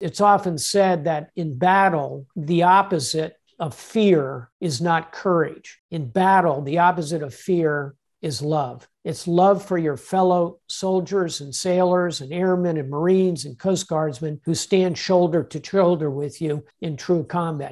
It's often said that in battle, the opposite of fear is not courage. In battle, the opposite of fear is love. It's love for your fellow soldiers and sailors and airmen and Marines and Coast Guardsmen who stand shoulder to shoulder with you in true combat.